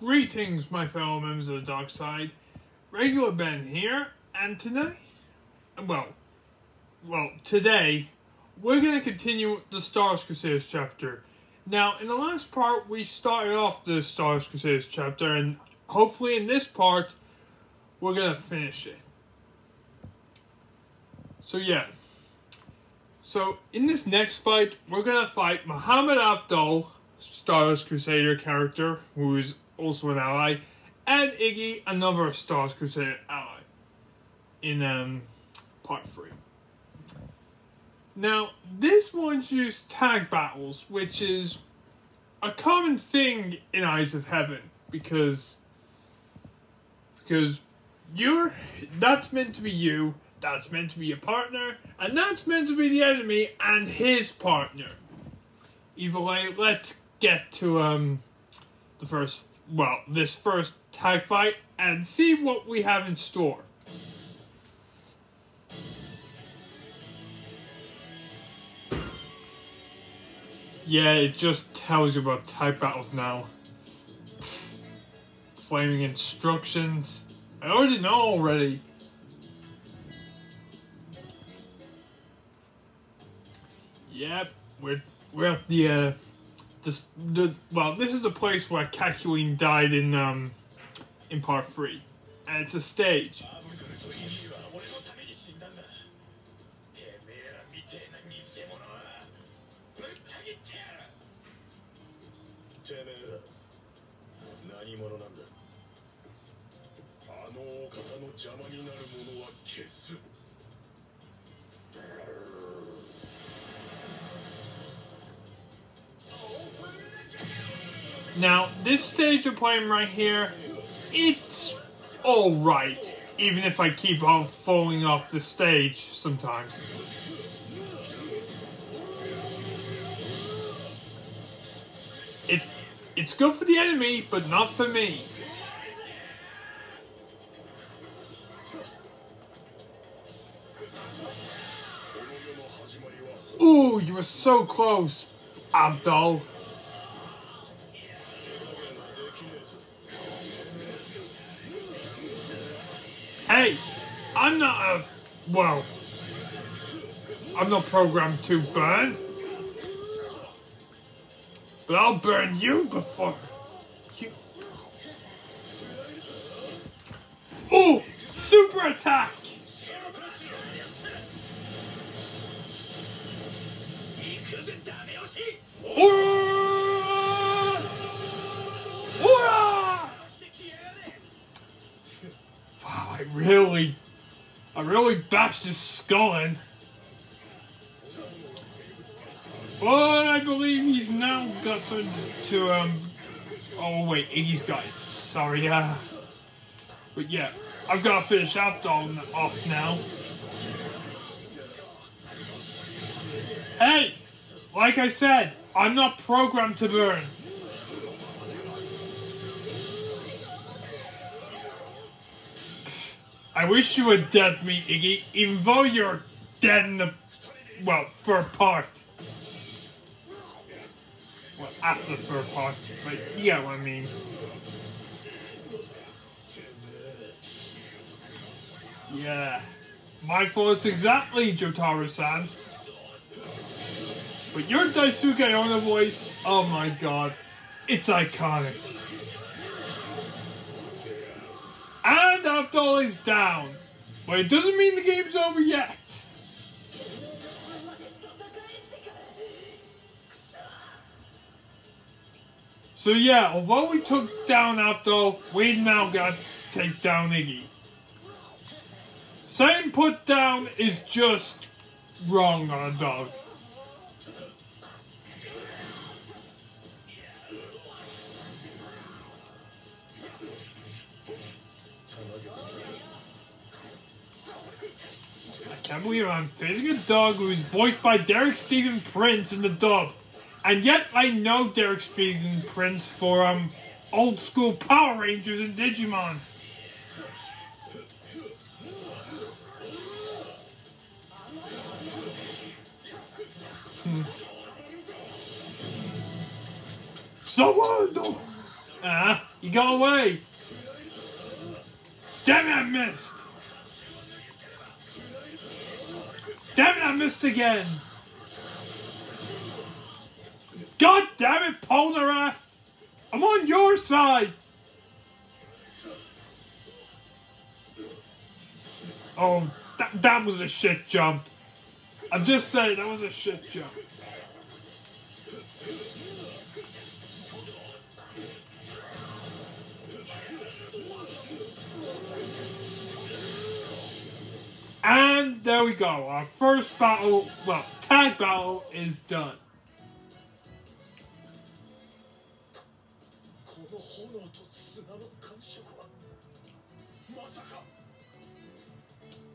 Greetings, my fellow members of the Dark Side. Regular Ben here, and today, well, well, today, we're going to continue the Stars Crusaders chapter. Now, in the last part, we started off the Stars Crusaders chapter, and hopefully in this part, we're going to finish it. So, yeah. So, in this next fight, we're going to fight Muhammad Avdol, Stars Crusader character, who is also an ally, and Iggy, another of Stars Crusader ally, in um, part 3. Now, this will introduce tag battles, which is a common thing in Eyes of Heaven, because because you're that's meant to be you, that's meant to be your partner, and that's meant to be the enemy and his partner. Either way, let's get to um the first well, this first tag fight and see what we have in store. Yeah, it just tells you about tag battles now. Flaming instructions. I already know already. Yep, we're we're at the uh this the well, this is the place where Kakyoin died in um in part three, and it's a stage. Now, this stage I'm playing right here, it's alright, even if I keep on falling off the stage sometimes. It, it's good for the enemy, but not for me. Ooh, you were so close, Avdol. I'm not a, well, I'm not programmed to burn. But I'll burn you before you... Ooh, super attack! Wow, I really, I really bashed his skull in. But I believe he's now got some to, um, oh wait, Iggy's got it. Sorry, uh, but yeah, I've got to finish Avdol off now. Hey, like I said, I'm not programmed to burn. I wish you were dead, me Iggy, even though you're dead in the, well, for a part. Well, after the third part, but get what I mean. Yeah. My fault exactly, Jotaro-san. But your Daisuke Ono voice, oh my god, it's iconic. And Avdol is down. But it doesn't mean the game's over yet. So yeah, although we took down Avdol, we now got to take down Iggy. Saying put down is just wrong on a dog. Can't believe I'm facing a dog who's voiced by Derek Stephen Prince in the dub. And yet I know Derek Stephen Prince for um old school Power Rangers and Digimon. Hmm. Someone Ah, you got away. Damn it, I missed. Damn it, I missed again. God damn it, Polnareff. I'm on your side. Oh, that, that was a shit jump. I'm just saying, that was a shit jump. And there we go. Our first battle, well, tag battle is done.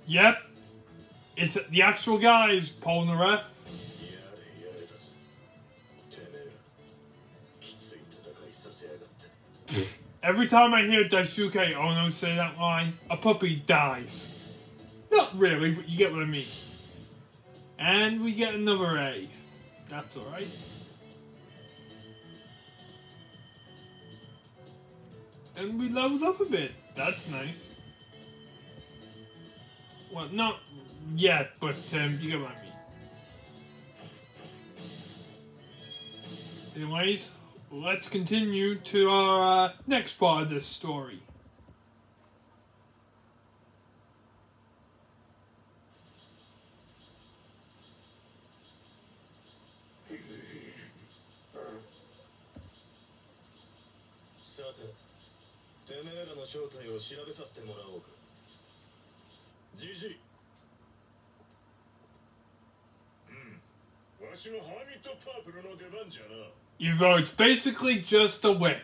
Yep. It's the actual guys, Paul Polnareff. Every time I hear Daisuke oh Ono say that line, a puppy dies. Not really, but you get what I mean. And we get another A. That's alright. And we leveled up a bit. That's nice. Well, not yet, but um, you get what I mean. Anyways, let's continue to our uh, next part of this story. さててめえらの正体を調べさせてもらおうか。じじい。うん。わしもハーミットパープルの出番じゃな。You vote basically just a whip.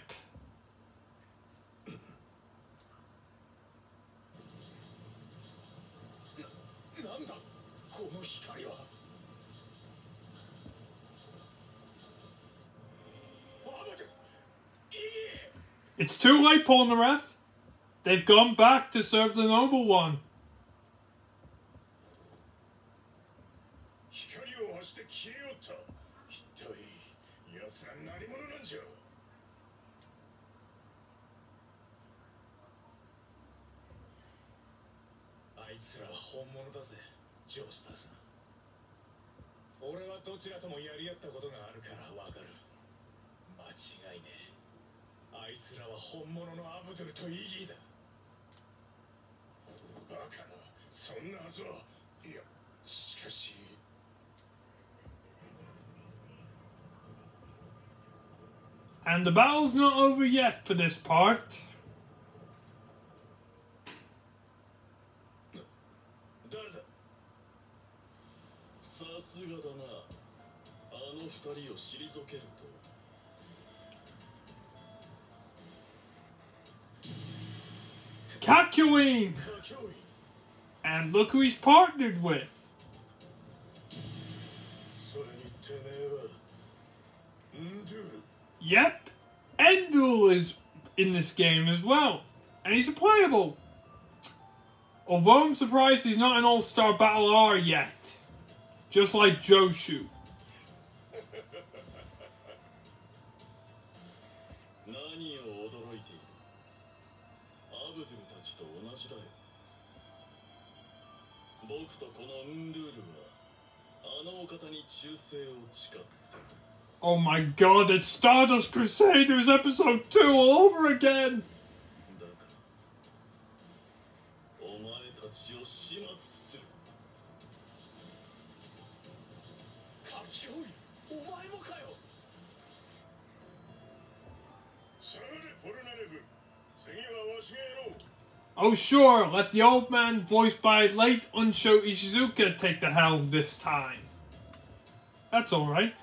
Too late, Paul and the ref. They've gone back to serve the noble one. 俺はどちらともやり合ったことがあるからわかる間違いねえあいつらは本物のアブドゥルとイギーだ。バカなそんなはずは。いやしかし。And the battle's not over yet for this part. さすがだな。あの二人を退けると Kakyoin! And look who he's partnered with. Yep, N'Doul is in this game as well. And he's a playable. Although I'm surprised he's not an all-star Battle R yet. Just like Joshu. ンドゥールはあのお方に忠誠を誓った Oh my god, it's Stardust Crusaders episode 2 all over again! Oh sure, let the old man, voiced by late Unsho Ishizuka, take the helm this time. That's alright.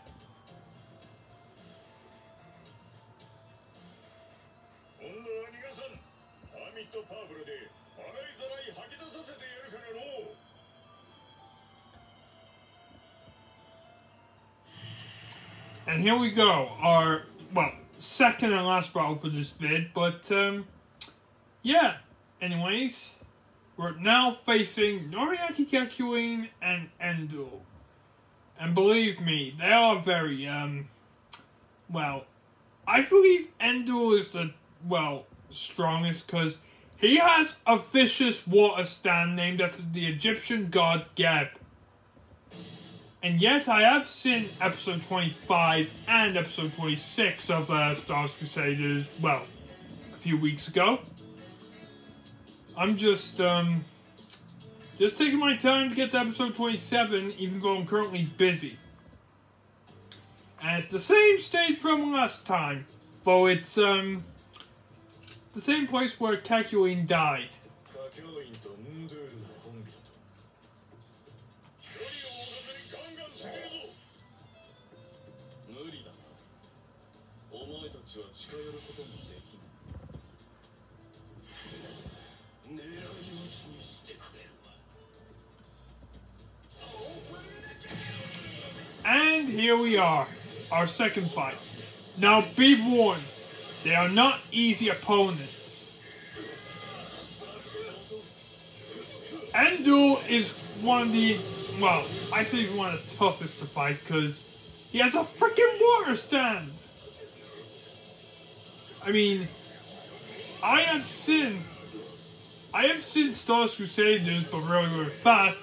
And here we go, our, well, second and last battle for this vid, but, um, yeah, Anyways, we're now facing Noriaki Kakyoin and N'Doul. And believe me, they are very, um, well, I believe N'Doul is the, well, strongest because he has a vicious water stand named after the Egyptian god Geb. And yet, I have seen episode 25 and episode 26 of uh, Stars Crusaders, well, a few weeks ago. I'm just, um, just taking my time to get to episode 27, even though I'm currently busy. And it's the same stage from last time, though it's, um, the same place where Kakyoin died. And here we are, our second fight. Now be warned, they are not easy opponents. N'Doul is one of the, well, I say he's one of the toughest to fight because he has a freaking water stand. I mean, I have seen, I have seen Star Crusaders, but really, really fast.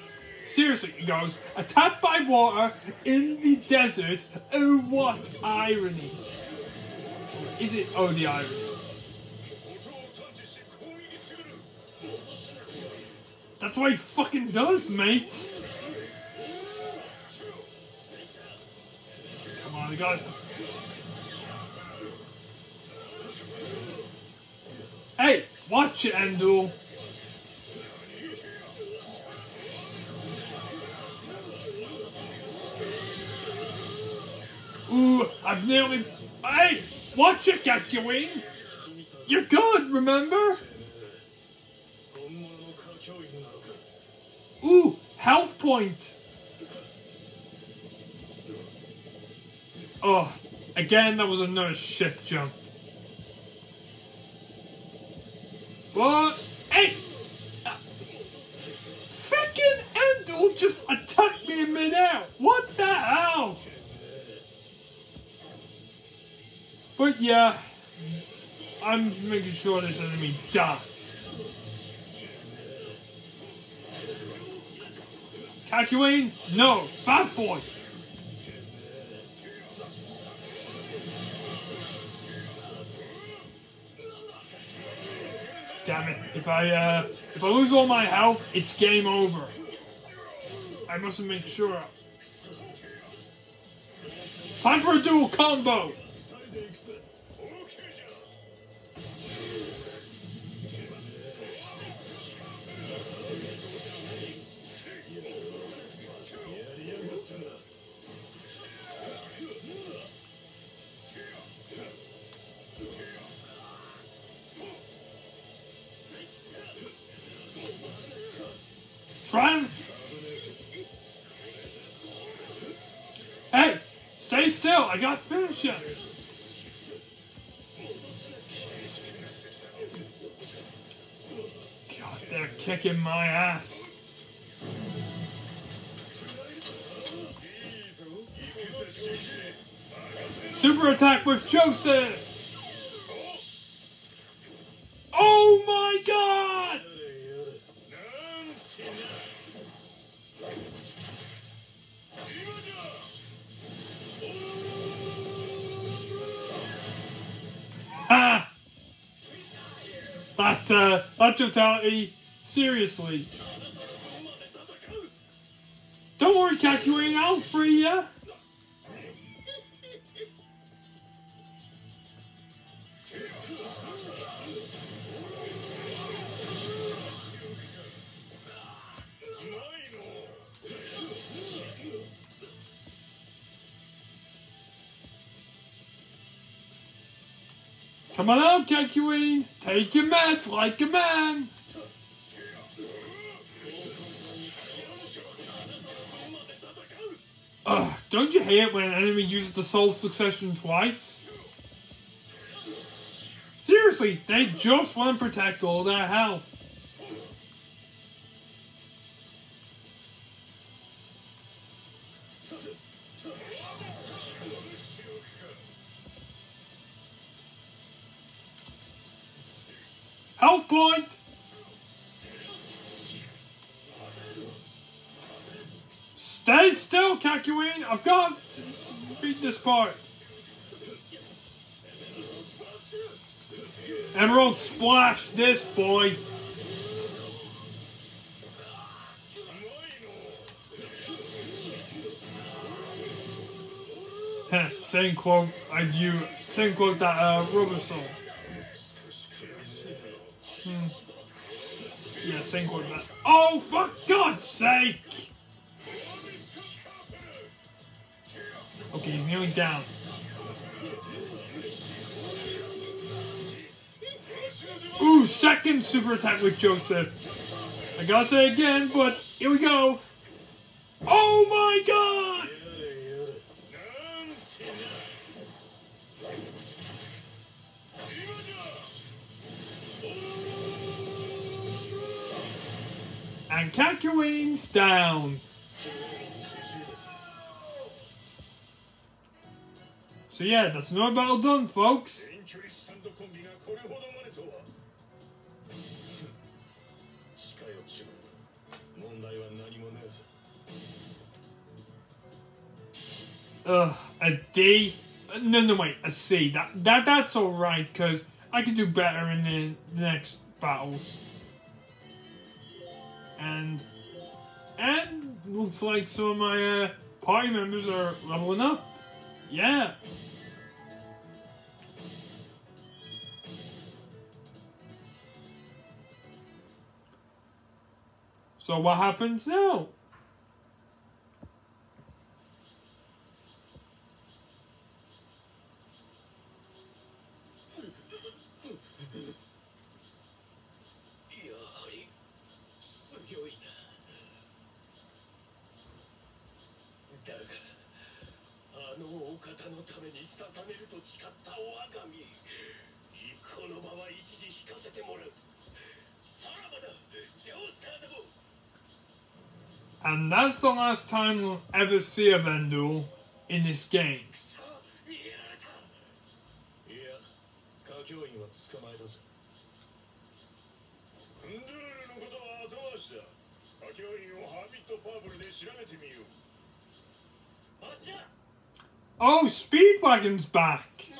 Seriously, he goes, attacked by water in the desert. Oh, what irony. Is it? Oh, the irony. That's what he fucking does, mate. Come on, guys. Hey, watch it, N'Doul. I've nearly. Hey! Watch it, Kakyoin! You're good, remember? Ooh! Health point! Oh, again, that was another shit jump. What? Hey! Fucking N'Doul just attacked me in midair! What the hell? But yeah, I'm making sure this enemy dies. Kakyoin, no, bad boy. Damn it! If I uh, if I lose all my health, it's game over. I must make sure. Time for a dual combo. I got fish! God, they're kicking my ass. Super attack with Joseph! Oh my god! That, uh, that totality, seriously. Don't worry, Kakyoin, I'll free ya. Come on out, Kakyoin. Take your meds like a man. Ugh, don't you hate it when an enemy uses the soul succession twice? Seriously, they just want to protect all their. Health still, Kakyoin! I've got beat this part. Emerald splash this boy. Same quote I you same quote that uh Robertson. Hmm. Yeah, same quote that. Oh for God's sake! Okay, he's kneeling down. Ooh, second super attack with Joseph. I gotta say again, but here we go. Oh my god! And Kakyoin's down. So yeah, that's another battle done, folks. Ugh, a D? No, no, wait, a C. That, that that's all right, cause I can do better in the next battles. And and looks like some of my uh, party members are leveling up. Yeah. So what happens now? And that's the last time we'll ever see a Vendul in this game. Oh, Speedwagon's back!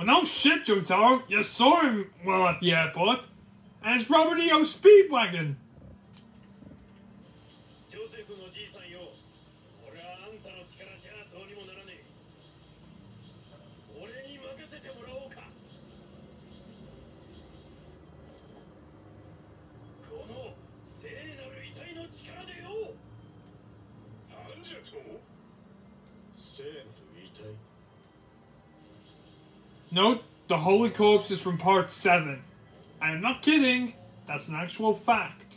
Well, no shit, Jotaro. You saw him well at the airport. And it's Robert E.O. Speedwagon. Note, the Holy Corpse is from part 7. I am not kidding. That's an actual fact.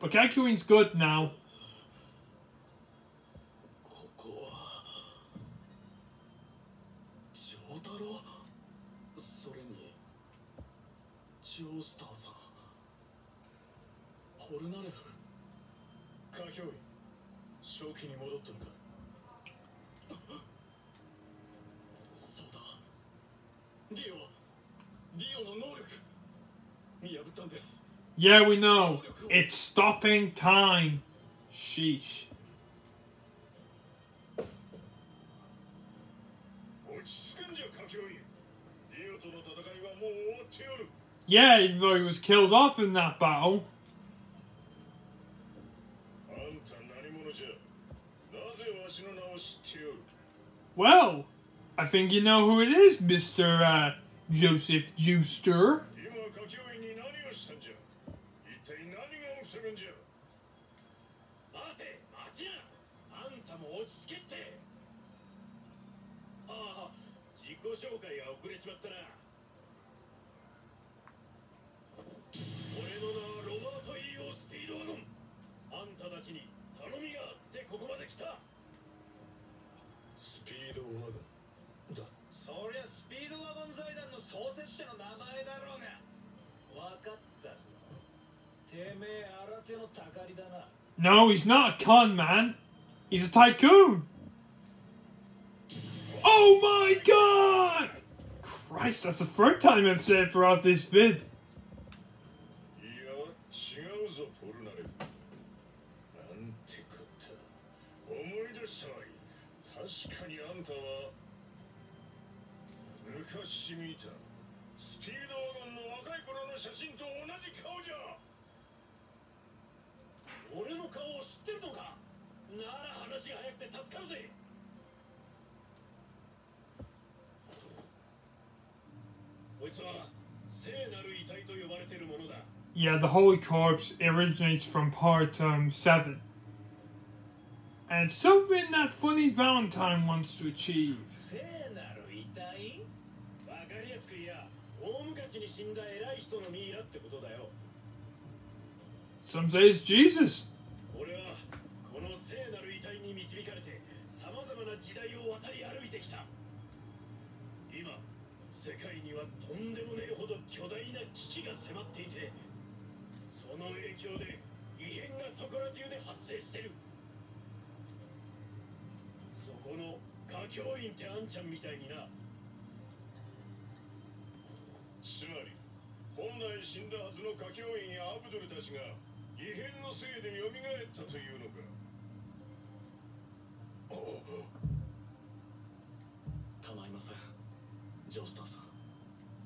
But Kakyoin's good now. Yeah, we know. It's stopping time. Sheesh. Yeah, even though he was killed off in that battle. Well, I think you know who it is, Mr. Uh, Joseph Joestar. 紹介が遅れちまったな。俺の名はロバート・イーオー・スピードワゴン。あんたたちに頼みがあってここまで来た。スピードワゴンだ。そりゃスピードワゴン財団の創設者の名前だろうが。分かったぞ。てめえ新手のたかりだな。No, he's not a con man. He's a tycoon. Oh my god! Christ, that's the third time I've said it throughout this vid. Yeah, the Holy Corpse originates from part um, 7. And something that Funny Valentine wants to achieve. Some say it's Jesus. んでもねえほど巨大な危機が迫っていてその影響で異変がそこら中で発生してる。そこの歌教員ってあんちゃんみたいにな。つまり本来死んだはずの歌教員やアブドルたちが異変のせいで蘇ったというのか。構いません。ジョスターさん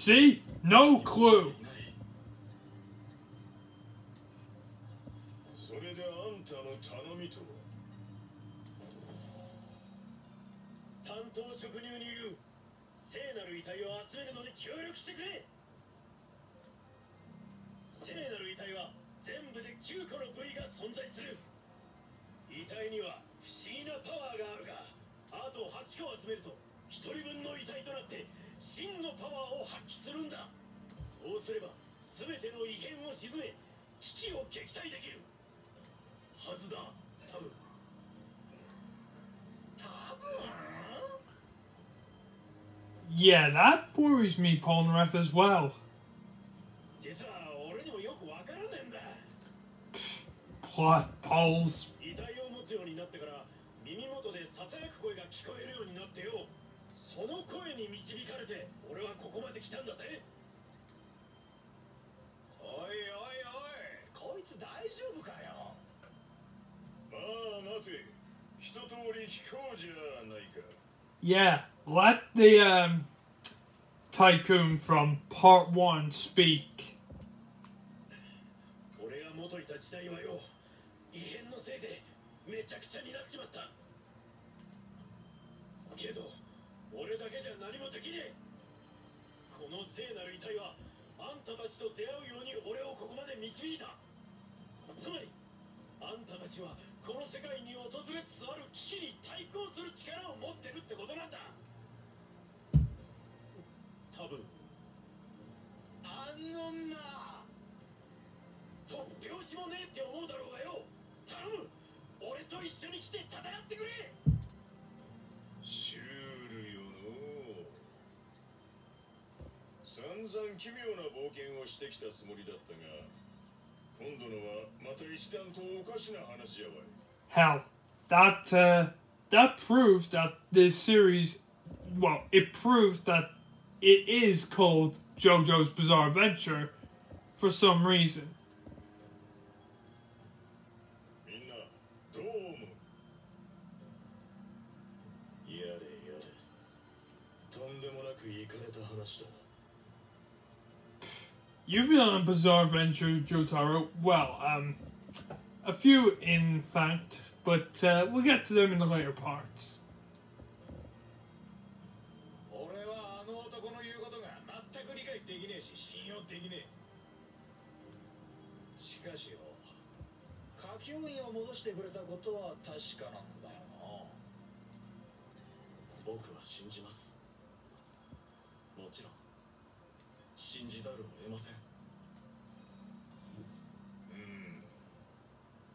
See? No clue. それであんたの頼みとは？担当職人に言う聖なる遺体を集めるのに協力してくれ聖なる遺体は全部で9個の部位が存在する遺体には不思議なパワーがあるがあと8個集めると1人分の遺体となって真のパワーを発揮するんだ。そうすれば全ての異変を鎮め危機を撃退できる。はずだ多分多分 Yeah, that worries me, Polnareff, as well. Plot ら耳元でささやく声が聞こえるようになってよその声に導かれて俺はここまで来たんだぜ。おいおいおいこいつ大丈夫かよ。まあ待て一通り聞こうじゃないか。Yeah, let the um, tycoon from part one speak. 俺が元いた時代はよ異変のせいでめちゃくちゃになっちまった。けど何もできねえ。この聖なる遺体はあんたたちと出会うように俺をここまで導いた。つまりあんたたちはこの世界に訪れつつある危機に対抗する力を持ってるってことなんだ。多分。あのな突拍子もねえって思うだろうがよ。頼む。俺と一緒に来て戦ってくれ。々奇妙な冒険をしてきたつもりだったが今度のはまた一段とおかしな話やわい Hell, that uh, that proves that this series, well, it proves that it is called JoJo's Bizarre Adventure for some reason. You've been on a bizarre adventure, Jotaro. Well, um, a few in fact, but uh, we'll get to them in the later parts. 信じざるを得ません。うん。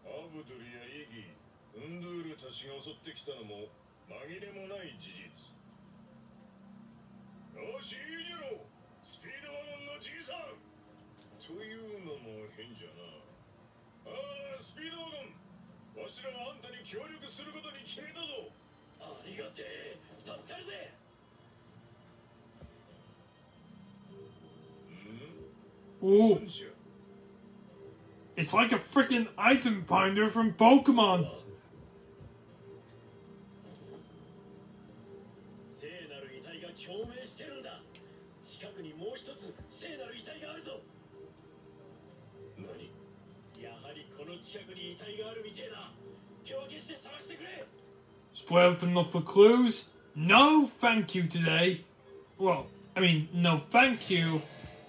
アブドゥルやイギウンドゥールたちが襲ってきたのも紛れもない事実。よしいいじゃろうスピードワゴンのじいさん。というのも変じゃな。ああスピードワゴンわしらはあんたに協力することに決めたぞ。ありがてえ。助かるぜ Ooh. It's like a freaking item binder from Pokemon. Swerving enough for clues? No, thank you today. Well, I mean, no, thank you.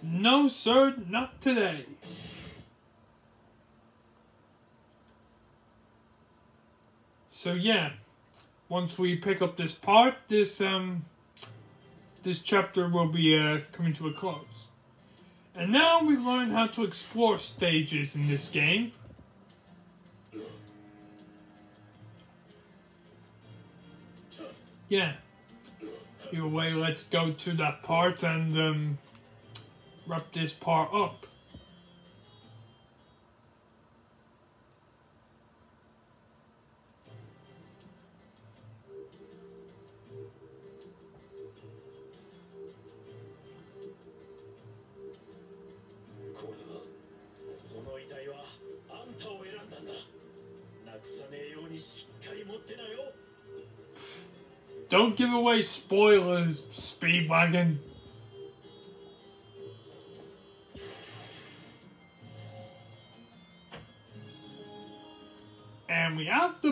No, sir, not today. So yeah, once we pick up this part, this um, this chapter will be uh, coming to a close. And now we learn how to explore stages in this game. Yeah. Either way, let's go to that part and um, wrap this part up. Don't give away spoilers, Speedwagon.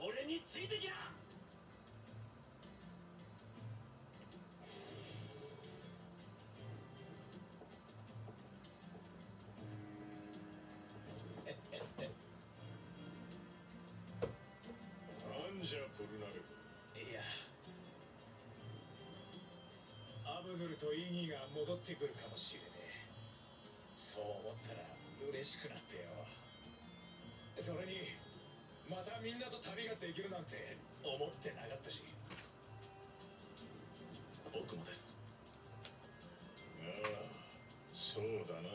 俺についてきな。なんじゃプルナルいや。アブグルとイギが戻ってくるかもしれねえ。そう思ったら嬉しくなってよ。それにまたみんなと旅ができるなんて思ってなかったし僕もですああそうだな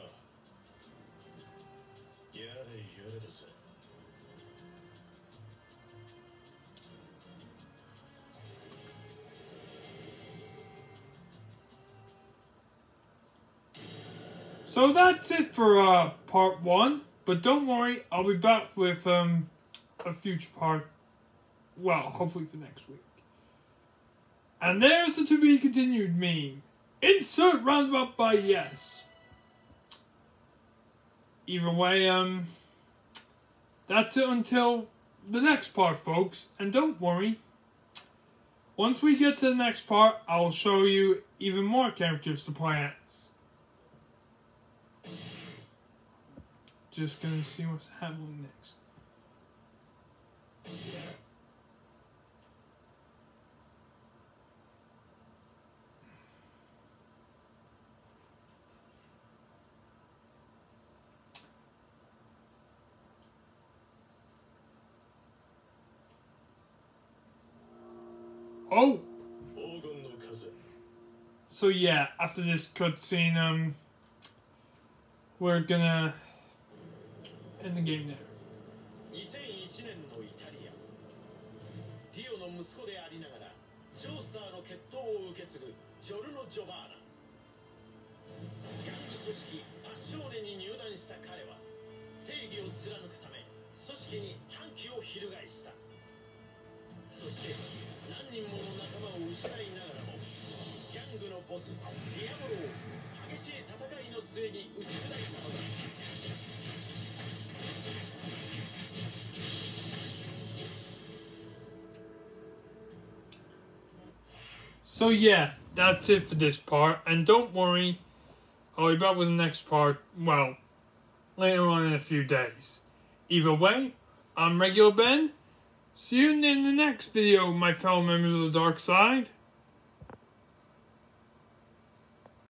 やれやれだぜ So that's it for uh, part one. But don't worry, I'll be back with um, a future part. Well, hopefully for next week. And there's the to be continued meme. Insert roundabout by yes. Either way, um, that's it until the next part, folks. And don't worry, once we get to the next part, I'll show you even more characters to play as. Just gonna see what's happening next. Oh! So yeah, after this cutscene, um, we're gonna end the game there. ディオの息子でありながらジョースターの血統を受け継ぐジョルノ・ジョバーナ。ギャング組織パッショーネに入団した彼は正義を貫くため組織に反旗を翻した。そして何人もの仲間を失いながらもギャングのボスディアボロを激しい戦いの末に打ち砕いたのだ。So yeah, that's it for this part. And don't worry, I'll be back with the next part, well, later on in a few days. Either way, I'm Regular Ben. See you in the next video, my fellow members of the dark side.